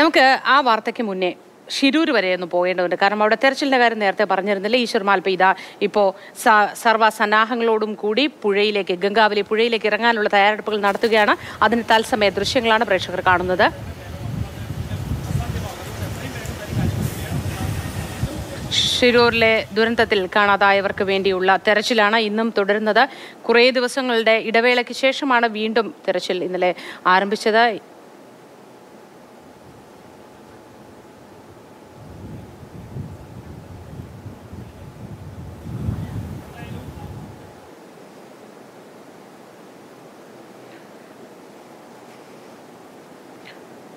നമുക്ക് ആ വാർത്തയ്ക്ക് മുന്നേ ഷിരൂർ വരെ ഒന്ന് പോകേണ്ടതുണ്ട്. കാരണം അവിടെ തെരച്ചിലിന്റെ കാര്യം നേരത്തെ പറഞ്ഞിരുന്നില്ല ഈശ്വർ മാൽപ്പ ഇതാ ഇപ്പോൾ സർവ സന്നാഹങ്ങളോടും കൂടി പുഴയിലേക്ക് ഗംഗാവലി പുഴയിലേക്ക് ഇറങ്ങാനുള്ള തയ്യാറെടുപ്പുകൾ നടത്തുകയാണ്. അതിന് തത്സമയ ദൃശ്യങ്ങളാണ് പ്രേക്ഷകർ കാണുന്നത്. ഷിരൂരിലെ ദുരന്തത്തിൽ കാണാതായവർക്ക് വേണ്ടിയുള്ള തെരച്ചിലാണ് ഇന്നും തുടരുന്നത്. കുറേ ദിവസങ്ങളുടെ ഇടവേളയ്ക്ക് ശേഷമാണ് വീണ്ടും തെരച്ചിൽ ഇന്നലെ ആരംഭിച്ചത്.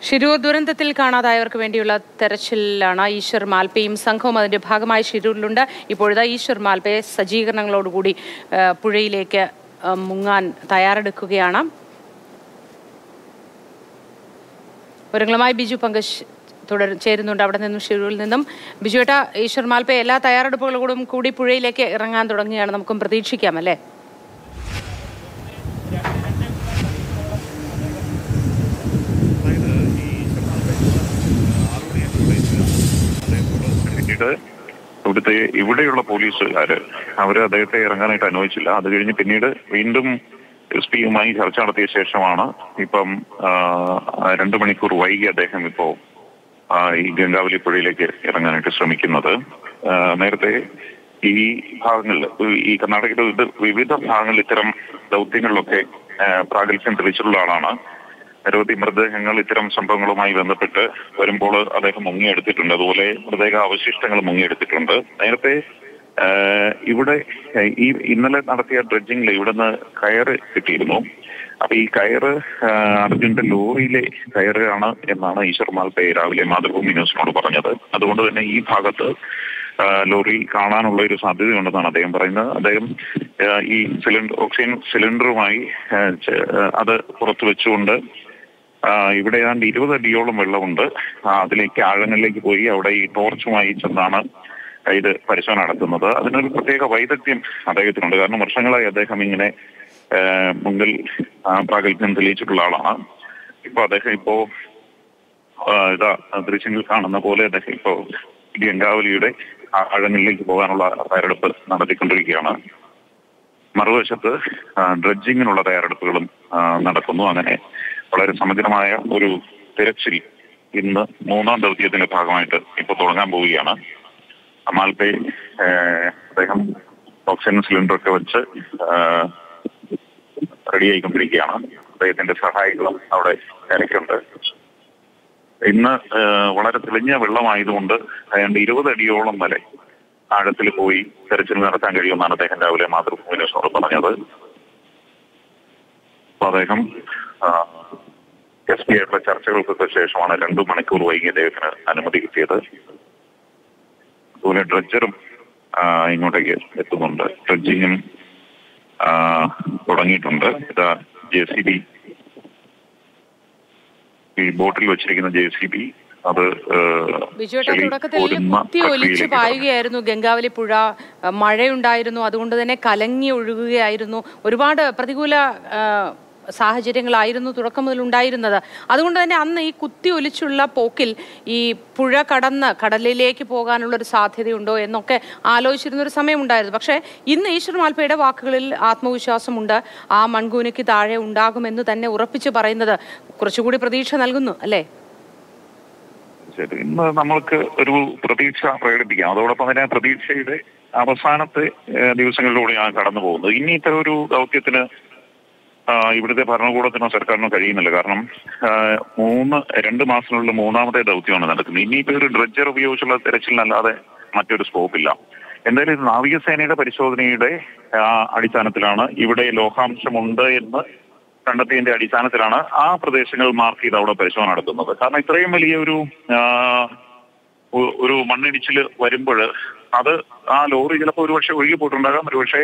ഷിരൂർ ദുരന്തത്തിൽ കാണാതായവർക്ക് വേണ്ടിയുള്ള തെരച്ചിലാണ് ഈശ്വർ മാൽപ്പയും സംഘവും. അതിന്റെ ഭാഗമായി ഷിരൂരിലുണ്ട്. ഇപ്പോഴത്തെ ഈശ്വർ മാൽപ്പയെ സജ്ജീകരണങ്ങളോടുകൂടി പുഴയിലേക്ക് മുങ്ങാൻ തയ്യാറെടുക്കുകയാണ്. ഒരുങ്ങളുമായി ബിജു പങ്കജ് തുടർ ചേരുന്നുണ്ട്. അവിടെ നിന്നും ഷിരൂരിൽ നിന്നും. ബിജുവേട്ട ഈശ്വർ മാൽപ്പ എല്ലാ തയ്യാറെടുപ്പുകളോടും കൂടി പുഴയിലേക്ക് ഇറങ്ങാൻ തുടങ്ങുകയാണ്. നമുക്കും പ്രതീക്ഷിക്കാം അല്ലേ പിന്നീട് ഇവിടുത്തെ ഇവിടെയുള്ള പോലീസുകാര് അവർ അദ്ദേഹത്തെ ഇറങ്ങാനായിട്ട് അനുവദിച്ചില്ല. അത് കഴിഞ്ഞ് പിന്നീട് വീണ്ടും എസ് പിയുമായി ചർച്ച നടത്തിയ ശേഷമാണ് ഇപ്പം രണ്ടു മണിക്കൂർ വൈകി അദ്ദേഹം ഇപ്പോ ഈ ഗംഗാവലി പുഴയിലേക്ക് ഇറങ്ങാനായിട്ട് ശ്രമിക്കുന്നത്. നേരത്തെ ഈ ഭാഗങ്ങളിൽ ഈ കർണാടകയുടെ വിവിധ ഭാഗങ്ങളിൽ ഇത്തരം ദൗത്യങ്ങളിലൊക്കെ പ്രാഗൽഭ്യം തെളിച്ചിട്ടുള്ള ആളാണ്. നിരവധി മൃതദേഹങ്ങൾ ഇത്തരം സംഭവങ്ങളുമായി ബന്ധപ്പെട്ട് വരുമ്പോൾ അദ്ദേഹം മുങ്ങിയെടുത്തിട്ടുണ്ട്. അതുപോലെ മൃതദേഹ അവശിഷ്ടങ്ങൾ മുങ്ങിയെടുത്തിട്ടുണ്ട്. നേരത്തെ ഇവിടെ ഈ ഇന്നലെ നടത്തിയ ഡ്രഡ്ജിങ്ങിൽ ഇവിടുന്ന് കയറ് കിട്ടിയിരുന്നു. അപ്പൊ ഈ കയറ് അർജുന്റെ ലോറിയിലെ കയറാണ് എന്നാണ് ഈശ്വർ മാൽപേ രാവിലെ മാതൃഭൂമി ന്യൂസിനോട് പറഞ്ഞത്. അതുകൊണ്ട് തന്നെ ഈ ഭാഗത്ത് ലോറി കാണാനുള്ള ഒരു സാധ്യതയുണ്ടെന്നാണ് അദ്ദേഹം പറയുന്നത്. അദ്ദേഹം ഈ സിലിണ്ടർ ഓക്സിജൻ സിലിണ്ടറുമായി അത് പുറത്തു വെച്ചുകൊണ്ട് ഇവിടെ ഏതാണ്ട് ഇരുപത് അടിയോളം വെള്ളമുണ്ട്. അതിലേക്ക് ആഴങ്ങളിലേക്ക് പോയി അവിടെ ഈ ടോർച്ചുമായി ചെന്നാണ് ഇത് പരിശോധന നടത്തുന്നത്. അതിനൊരു പ്രത്യേക വൈദഗ്ധ്യം അദ്ദേഹത്തിനുണ്ട്. കാരണം വർഷങ്ങളായി അദ്ദേഹം ഇങ്ങനെ മുന്നിൽ പ്രാഗൽഭ്യം തെളിയിച്ചിട്ടുള്ള ആളാണ്. ഇപ്പൊ അദ്ദേഹം ഇപ്പോ ഇതാ ദൃശ്യങ്ങൾ കാണുന്ന പോലെ അദ്ദേഹം ഇപ്പോ ഗംഗാവലിയുടെ ആഴങ്ങളിലേക്ക് പോകാനുള്ള തയ്യാറെടുപ്പ് നടത്തിക്കൊണ്ടിരിക്കുകയാണ്. മറുവശത്ത് ഡ്രഡ്ജിങ്ങിനുള്ള തയ്യാറെടുപ്പുകളും നടക്കുന്നു. അങ്ങനെ വളരെ സമഗ്രമായ ഒരു തിരച്ചിൽ ഇന്ന് മൂന്നാം ദൗത്യത്തിന്റെ ഭാഗമായിട്ട് ഇപ്പൊ തുടങ്ങാൻ പോവുകയാണ്. അമാൽപേ അദ്ദേഹം ഓക്സിജൻ സിലിണ്ടർ ഒക്കെ വെച്ച് റെഡിയായിക്കൊണ്ടിരിക്കുകയാണ്. അദ്ദേഹത്തിന്റെ സഹായികളും അവിടെ ഇറക്കുണ്ട് ഇന്ന് വളരെ തെളിഞ്ഞ വെള്ളമായതുകൊണ്ട് ഏതാണ്ട് ഇരുപത് അടിയോളം വരെ ആഴത്തിൽ പോയി തെരച്ചിൽ നടത്താൻ കഴിയുമെന്നാണ് അദ്ദേഹം രാവിലെ മാതൃഭൂമി ന്യൂസിനോട് പറഞ്ഞത്. അദ്ദേഹം എസ് പി ആയിട്ടുള്ള ചർച്ചകൾക്കൊക്കെ ശേഷമാണ് രണ്ടു മണിക്കൂർ വൈകി അദ്ദേഹത്തിന് അനുമതി കിട്ടിയത്. അതുപോലെ ഡ്രഡ്ജറും ഇങ്ങോട്ടേക്ക് എത്തുന്നുണ്ട്. ഡ്രഡ്ജിങ്ങും തുടങ്ങിയിട്ടുണ്ട്. ഇതാ ജെ സി ബി. ഈ ബോട്ടിൽ വെച്ചിരിക്കുന്ന ജെ സി ബി അത് തുടക്കത്തിൽ കുത്തി ഒലിച്ച് പായുകയായിരുന്നു. ഗംഗാവലി പുഴ മഴയുണ്ടായിരുന്നു. അതുകൊണ്ട് തന്നെ കലങ്ങി ഒഴുകുകയായിരുന്നു. ഒരുപാട് പ്രതികൂല സാഹചര്യങ്ങളായിരുന്നു തുടക്കം മുതൽ ഉണ്ടായിരുന്നത്. അതുകൊണ്ട് തന്നെ അന്ന് ഈ കുത്തി ഒലിച്ചുള്ള പോക്കിൽ ഈ പുഴ കടന്ന് കടലിലേക്ക് പോകാനുള്ള ഒരു സാധ്യതയുണ്ടോ എന്നൊക്കെ ആലോചിച്ചിരുന്ന ഒരു സമയമുണ്ടായിരുന്നു. പക്ഷേ ഇന്ന് ഈശ്വർ മാൽപ്പയുടെ വാക്കുകളിൽ ആത്മവിശ്വാസമുണ്ട്. ആ മൺകൂനയ്ക്ക് താഴെ ഉണ്ടാകുമെന്ന് തന്നെ ഉറപ്പിച്ച് പറയുന്നത് കുറച്ചുകൂടി പ്രതീക്ഷ നൽകുന്നു അല്ലേ? ഇന്ന് നമ്മൾക്ക് ഒരു പ്രതീക്ഷ പ്രകടിപ്പിക്കാം. അതോടൊപ്പം തന്നെ പ്രതീക്ഷയുടെ അവസാനത്തെ ദിവസങ്ങളിലൂടെയാണ് കടന്നു പോകുന്നത് ഇനി ഇത്തരം ഒരു ദൗത്യത്തിന് ഇവിടുത്തെ ഭരണകൂടത്തിനോ സർക്കാരിനോ കഴിയുന്നില്ല. കാരണം മൂന്ന് രണ്ട് മാസത്തിനുള്ള മൂന്നാമത്തെ ദൗത്യമാണ് നടക്കുന്നത്. ഇനിയിപ്പോ ഒരു ഡ്രഡ്ജർ ഉപയോഗിച്ചുള്ള തെരച്ചിലിനല്ലാതെ മറ്റൊരു സ്കോപ്പ് ഇല്ല എന്തായാലും ഇത് നാവികസേനയുടെ പരിശോധനയുടെ അടിസ്ഥാനത്തിലാണ് ഇവിടെ ലോഹാംശമുണ്ട് എന്ന് കണ്ടെത്തിയതിന്റെ അടിസ്ഥാനത്തിലാണ് ആ പ്രദേശങ്ങൾ മാർക്ക് ചെയ്ത് അവിടെ പരിശോധന നടത്തുന്നത്. കാരണം ഇത്രയും വലിയ ഒരു ഒരു മണ്ണിടിച്ചിൽ വരുമ്പോൾ അത് ആ ലോറി ചിലപ്പോൾ ഒരുപക്ഷെ ഒഴുകി പോയിട്ടുണ്ടാകാം ഒരുപക്ഷെ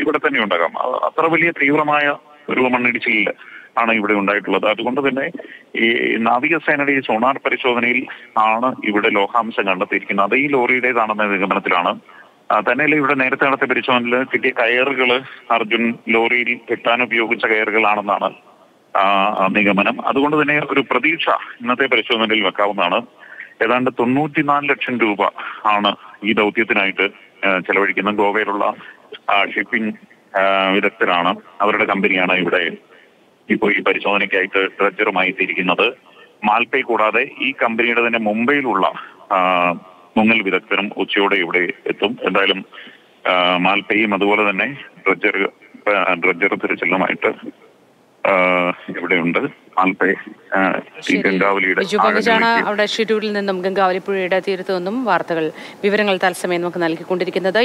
ഇവിടെ തന്നെ ഉണ്ടാകാം. അത്ര വലിയ തീവ്രമായ ഒരു മണ്ണിടിച്ചിൽ ആണ് ഇവിടെ ഉണ്ടായിട്ടുള്ളത്. അതുകൊണ്ട് തന്നെ ഈ നാവികസേനയുടെ ഈ സോണാർ പരിശോധനയിൽ ആണ് ഇവിടെ ലോഹാംശം കണ്ടെത്തിയിരിക്കുന്നത്. അത് ഈ ലോറിയുടേതാണെന്ന നിഗമനത്തിലാണ്. തന്നെയല്ല ഇവിടെ നേരത്തെ നടത്തിയ പരിശോധനയിൽ കിട്ടിയ കയറുകൾ അർജുൻ ലോറിയിൽ കെട്ടാൻ ഉപയോഗിച്ച കയറുകളാണെന്നാണ് നിഗമനം. അതുകൊണ്ട് തന്നെ ഒരു പ്രതീക്ഷ ഇന്നത്തെ പരിശോധനയിൽ വെക്കാവുന്നതാണ്. ഏതാണ്ട് തൊണ്ണൂറ്റിനാല് ലക്ഷം രൂപ ആണ് ഈ ദൗത്യത്തിനായിട്ട് ചെലവഴിക്കുന്നത്. ഗോവയിലുള്ള ഷിപ്പിംഗ് വിദഗ്ധരാണ്. അവരുടെ കമ്പനിയാണ് ഇവിടെ ഇപ്പോൾ ഈ പരിശോധനയ്ക്കായിട്ട് ഡ്രഡ്ജറുമായി എത്തിയിരിക്കുന്നത്. മാൽപേ കൂടാതെ ഈ കമ്പനിയുടെ തന്നെ മുംബൈയിലുള്ള മുങ്ങൽ വിദഗ്ധരും ഉച്ചയോടെ ഇവിടെ എത്തും. എന്തായാലും മാൽപ്പയും മാൽപേയും അതുപോലെ തന്നെ ഡ്രഡ്ജർ ഡ്രഡ്ജർ തിരച്ചിലുമായിട്ട് ഇവിടെയുണ്ട്. അവിടെ ഷെഡ്യൂളിൽ നിന്നും ഗംഗാവലിപ്പുഴയുടെ തീരത്തു നിന്നും വാർത്തകൾ വിവരങ്ങൾ തത്സമയം നമുക്ക് നൽകിക്കൊണ്ടിരിക്കുന്നത്.